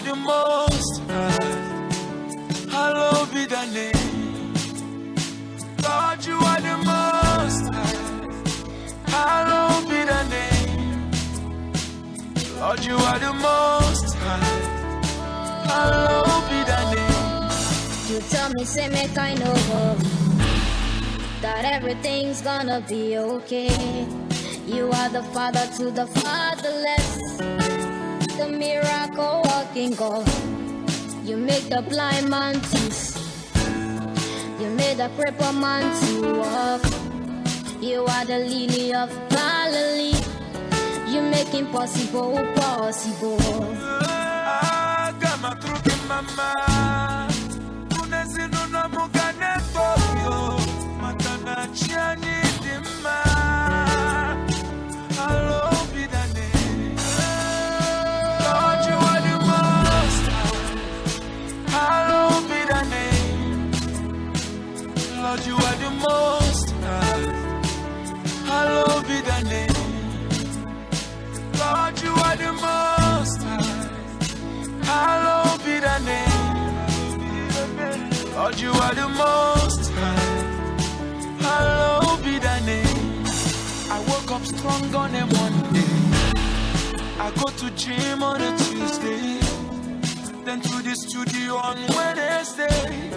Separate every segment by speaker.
Speaker 1: the most high. Hallowed be thy name. Lord, you are the most high. Hallowed be thy name. Lord, you are the most high. Hallowed be thy name.
Speaker 2: You tell me, say kind of worry that everything's gonna be okay. You are the father to the fatherless, the miracle working God. You make the blind man to see. You made the crippled man to walk. You are the lily of Galilee. You make impossible possible.
Speaker 1: Ah, the most high. Hallowed be thy name. I woke up strong on a Monday. I go to gym on a Tuesday. Then to the studio on Wednesday.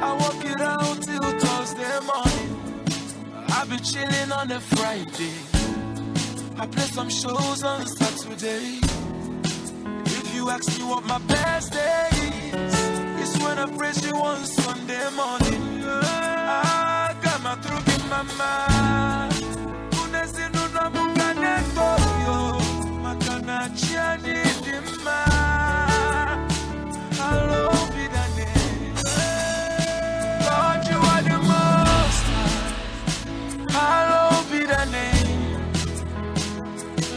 Speaker 1: I work it out till Thursday morning. I be chilling on a Friday. I play some shows on Saturday. If you ask me what my best day is, when I praise you on Sunday morning. I got my through in my mind. Unezinu na mungane toyo, makana chiani dima. Hallowed be thy name.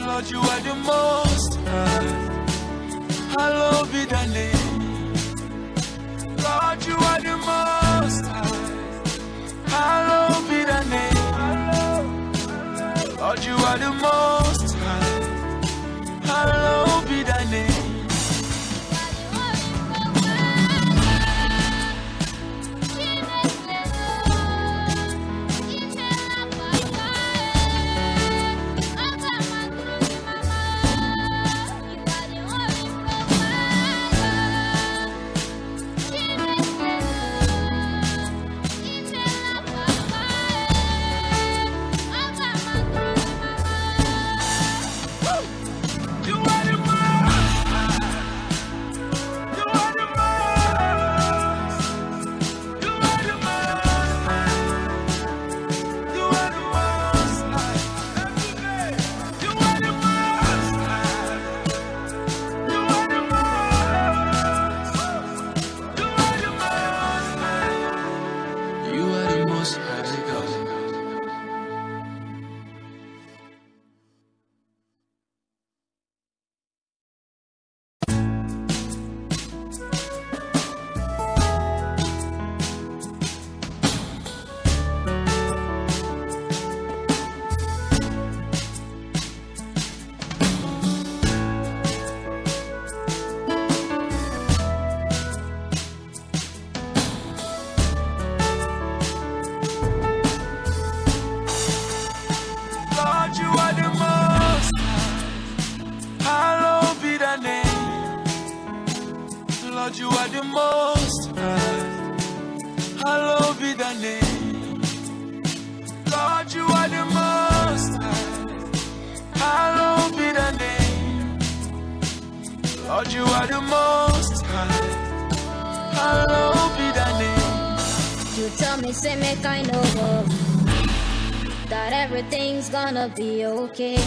Speaker 1: Lord, you are the most high. Hallowed be thy name. You are Lord, you are the most high. Hallowed be thy name. Lord, you are the most high. Hallowed be thy name. Lord, you are the most high. Hallowed be thy name. You
Speaker 2: tell me, say me kind of worry that everything's gonna be okay.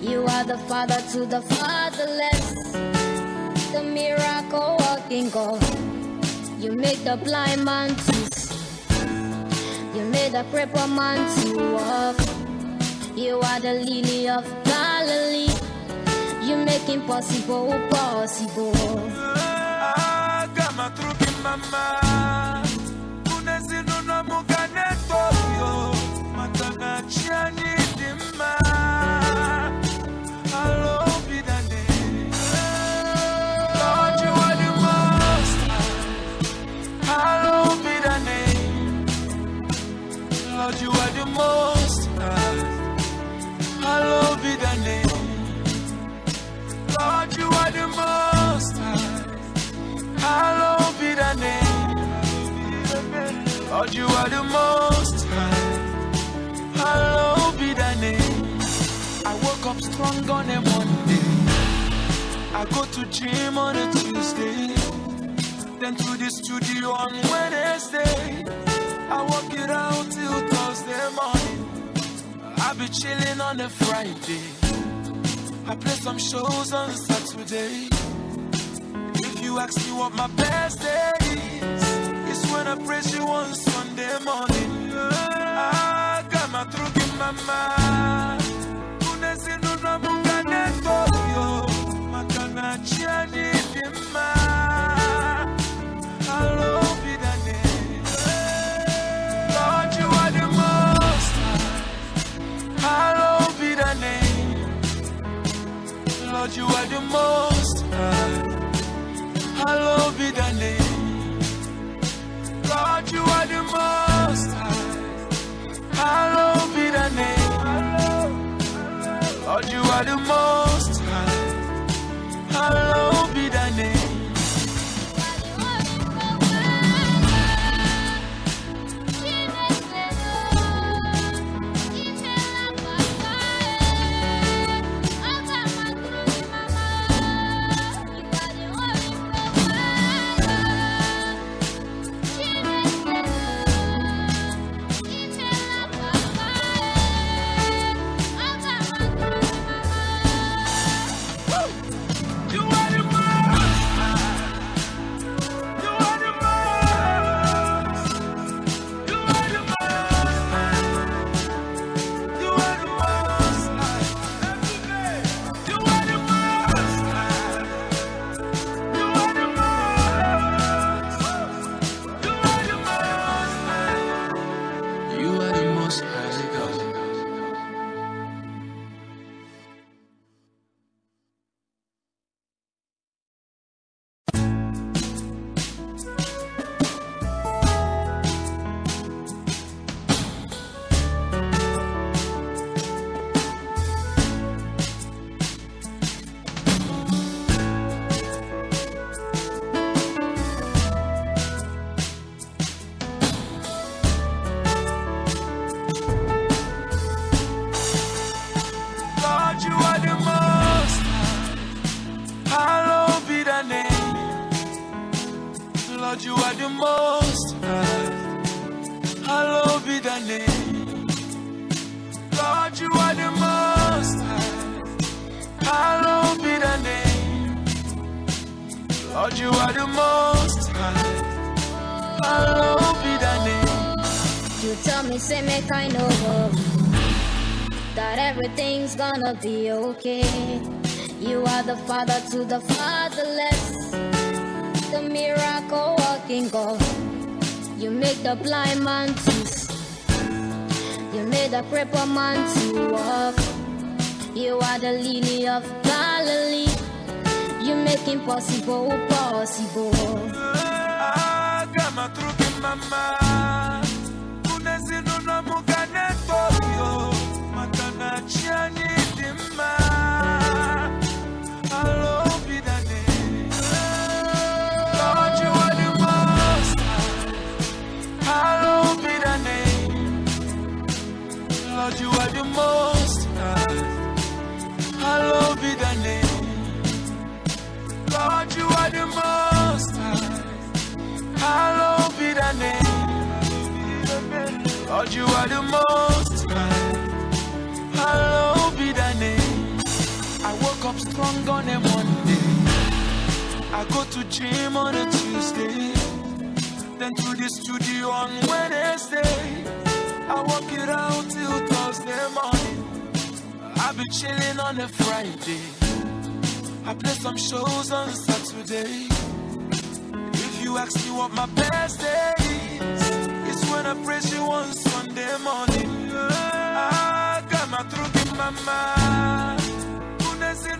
Speaker 2: You are the father to the fatherless, the miracle working God. You make the blind man to see. You made the crippled man to walk. You are the lily of Galilee. You make impossible possible.
Speaker 1: Ah, strong on a Monday. I go to gym on a Tuesday. Then to the studio on Wednesday. I work it out till Thursday morning. I be chilling on a Friday. I play some shows on Saturday. If you ask me what my best day is, it's when I praise you on Sunday morning. I got my throat in my mind. Lord, you are the most uh, high. Hallowed be thy name. Lord, you are the most uh, high. Hallowed be thy name. Lord, you are the most the most high. Hallowed be thy name. Lord, you are the most high. Hallowed be thy name. Lord, you are the most high. Hallowed be thy name.
Speaker 2: You tell me, say, make I know that everything's gonna be okay. You are the father to the fatherless, the miracle working God. You make the blind man to see, you made the crippled man to walk. You are the lily of Galilee, you make impossible possible.
Speaker 1: Ah, my mind. Unesi I go to gym on a Tuesday. Then to the studio on Wednesday. I work it out till Thursday morning. I be chilling on a Friday. I play some shows on Saturday. If you ask me what my best day is, it's when I praise you on Sunday morning. I got my throat in my mind. Unesi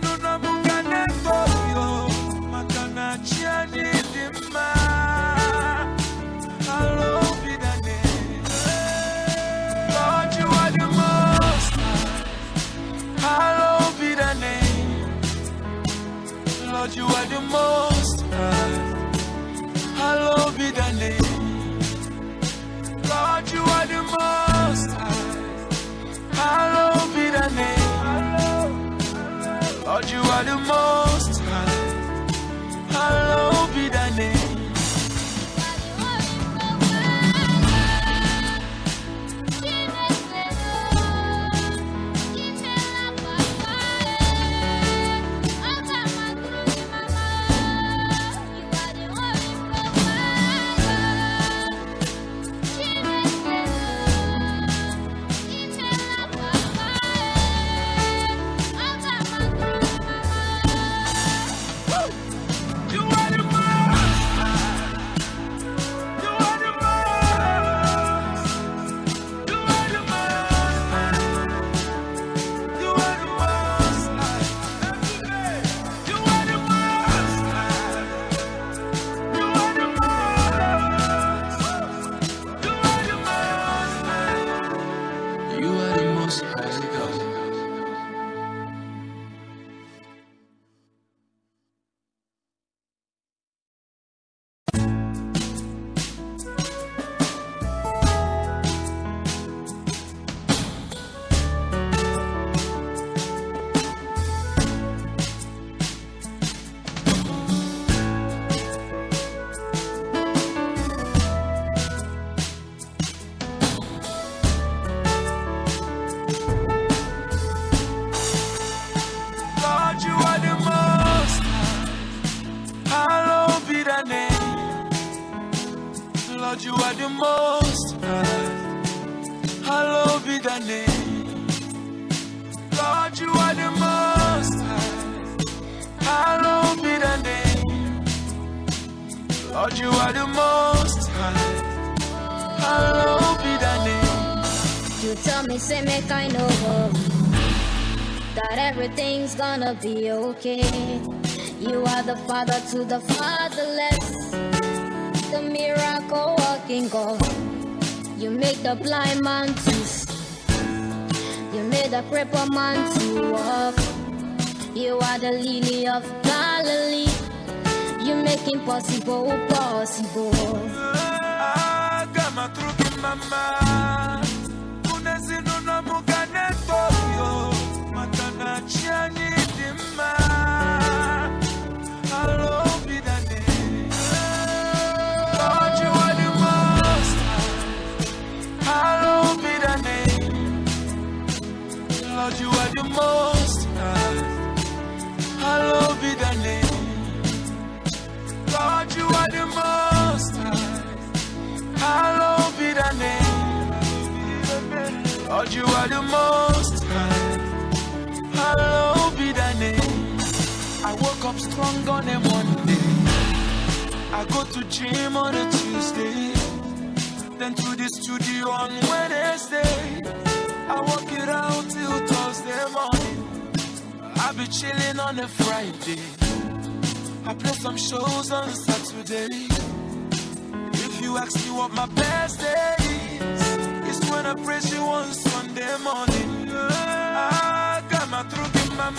Speaker 1: you are the most high. Hallowed be thy name. Lord, you are the most high. Hallowed be thy name. Lord, you are the most high. Hallowed be thy name. You
Speaker 2: tell me, say, make I know that everything's gonna be okay. You are the father to the fatherless, the miracle working God. You make the blind man to see, you made the crippled man to walk. You are the lily of Galilee, you make impossible possible.
Speaker 1: Agama truki mama Unezinu na mugane toyo Matana chiani strong on a Monday. I go to gym on a Tuesday. Then to the studio on Wednesday. I work it out till Thursday morning. I be chilling on a Friday. I play some shows on Saturday. If you ask me what my best day is, it's when I praise you on Sunday morning. I got my throat in my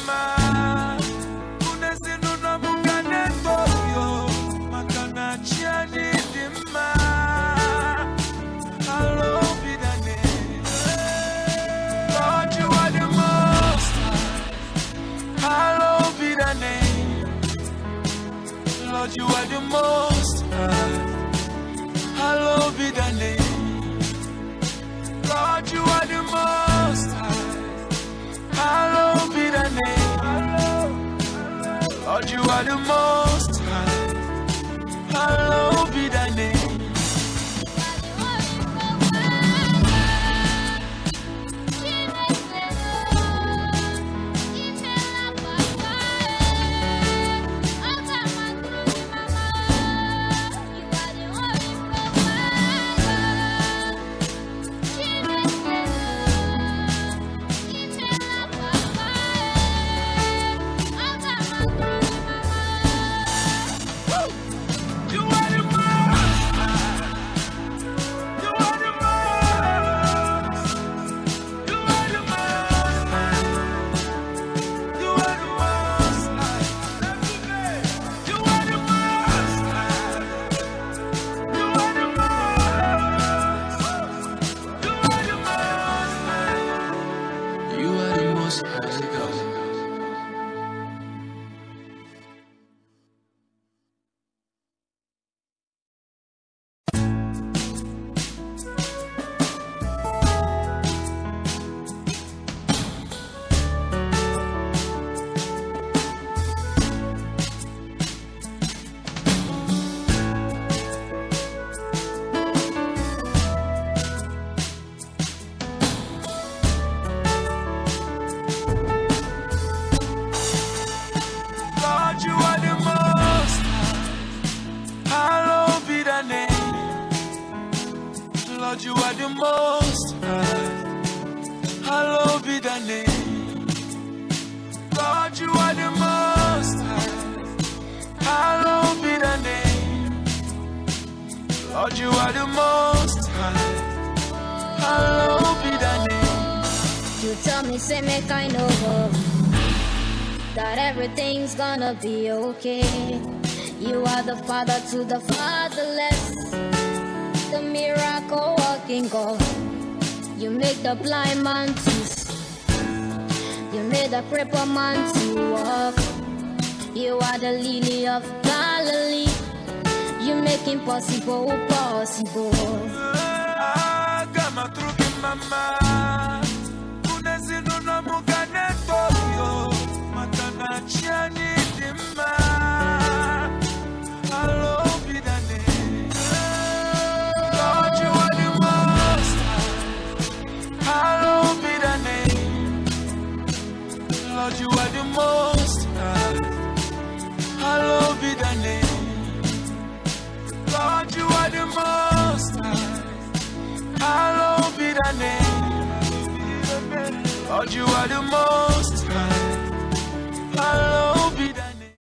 Speaker 1: you are the most high. Hallowed be thy name. Lord, you are the most high. Hallowed be thy name. Lord, you are the most
Speaker 2: tell me, say, make I know that everything's gonna be okay. You are the father to the fatherless, the miracle working God. You make the blind man to see. You made the crippled man to walk. You are the lily of Galilee. You make impossible possible.
Speaker 1: Ah, kama truki mama. Kunezinu na mugane toyo. You are the most